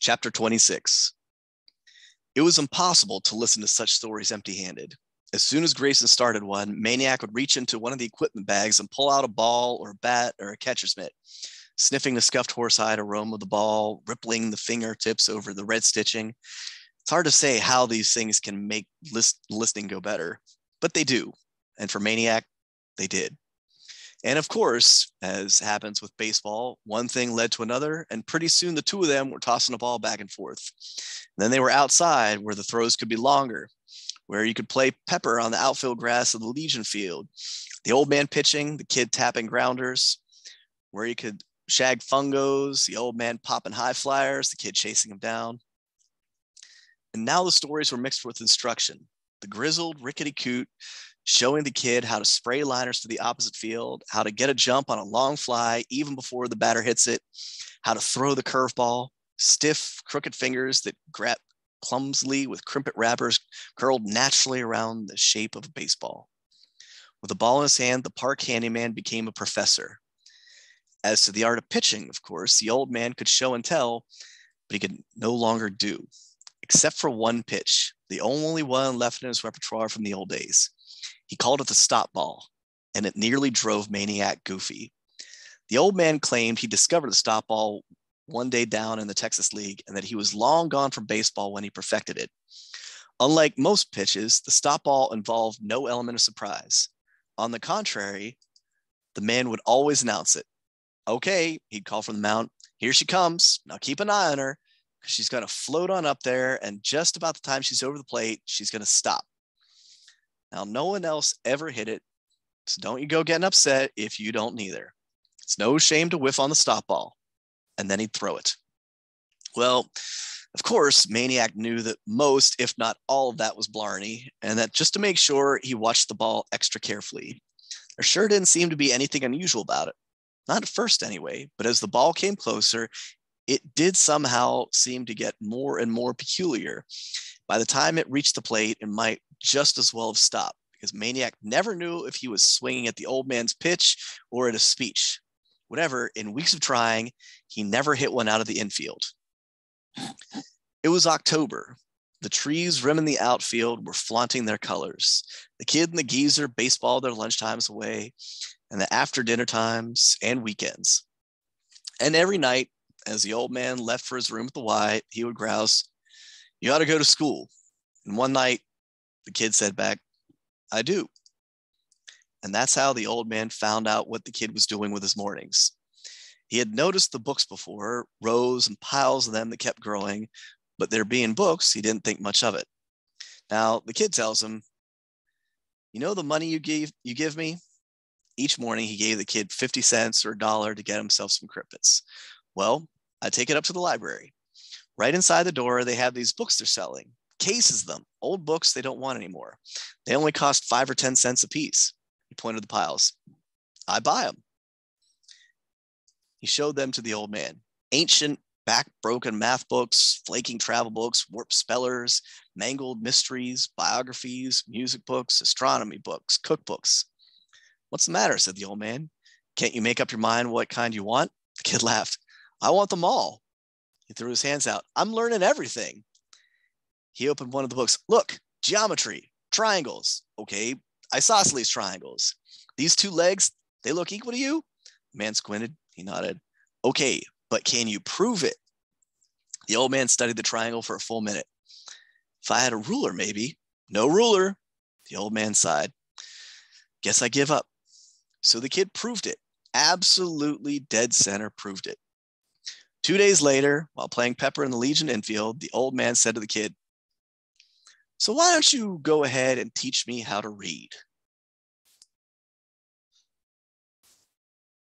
Chapter 26. It was impossible to listen to such stories empty handed. As soon as Grayson started one, Maniac would reach into one of the equipment bags and pull out a ball or a bat or a catcher's mitt, sniffing the scuffed horsehide aroma of the ball, rippling the fingertips over the red stitching. It's hard to say how these things can make list- listening go better, but they do. And for Maniac, they did. And of course, as happens with baseball, one thing led to another, and pretty soon the two of them were tossing a ball back and forth. And then they were outside where the throws could be longer, where you could play pepper on the outfield grass of the Legion field. The old man pitching, the kid tapping grounders, where you could shag fungos, the old man popping high flyers, the kid chasing him down. And now the stories were mixed with instruction. The grizzled, rickety coot showing the kid how to spray liners to the opposite field, how to get a jump on a long fly even before the batter hits it, how to throw the curveball, stiff, crooked fingers that grab clumsily with Krimpet wrappers curled naturally around the shape of a baseball. With a ball in his hand, the park handyman became a professor. As to the art of pitching, of course, the old man could show and tell, but he could no longer do, except for one pitch, the only one left in his repertoire from the old days. He called it the stop ball, and it nearly drove Maniac goofy. The old man claimed he discovered the stop ball one day down in the Texas League and that he was long gone from baseball when he perfected it. Unlike most pitches, the stop ball involved no element of surprise. On the contrary, the man would always announce it. Okay, he'd call from the mound, here she comes. Now keep an eye on her because she's going to float on up there. And just about the time she's over the plate, she's going to stop. Now, no one else ever hit it. So don't you go getting upset if you don't neither. It's no shame to whiff on the stop ball. And then he'd throw it. Well, of course, Maniac knew that most, if not all of that was Blarney, and that just to make sure he watched the ball extra carefully. There sure didn't seem to be anything unusual about it. Not at first, anyway, but as the ball came closer, it did somehow seem to get more and more peculiar. By the time it reached the plate, it might just as well have stopped because Maniac never knew if he was swinging at the old man's pitch or at a speech. Whatever, in weeks of trying, he never hit one out of the infield. It was October. The trees rimming the outfield were flaunting their colors. The kid and the geezer baseball their lunchtimes away, and the after dinner times and weekends. And every night, as the old man left for his room at the Y, he would grouse, You ought to go to school. And one night, the kid said back, I do. And that's how the old man found out what the kid was doing with his mornings. He had noticed the books before, rows and piles of them that kept growing, but there being books, he didn't think much of it. Now, the kid tells him, You know the money you gave you give me? Each morning he gave the kid 50 cents or a dollar to get himself some Krimpets. Well, I take it up to the library. Right inside the door, they have these books they're selling cases them, old books they don't want anymore. They only cost five or 10 cents a piece. He pointed the piles. I buy them. He showed them to the old man. Ancient, back broken math books, flaking travel books, warped spellers, mangled mysteries, biographies, music books, astronomy books, cookbooks. What's the matter? said the old man. Can't you make up your mind what kind you want? The kid laughed. I want them all. He threw his hands out. I'm learning everything. He opened one of the books. Look, geometry, triangles. Okay, isosceles triangles. These two legs, they look equal to you? The man squinted. He nodded. Okay, but can you prove it? The old man studied the triangle for a full minute. If I had a ruler, maybe. No ruler. The old man sighed. Guess I give up. So the kid proved it. Absolutely dead center proved it. Two days later, while playing Pepper in the Legion infield, the old man said to the kid, so why don't you go ahead and teach me how to read?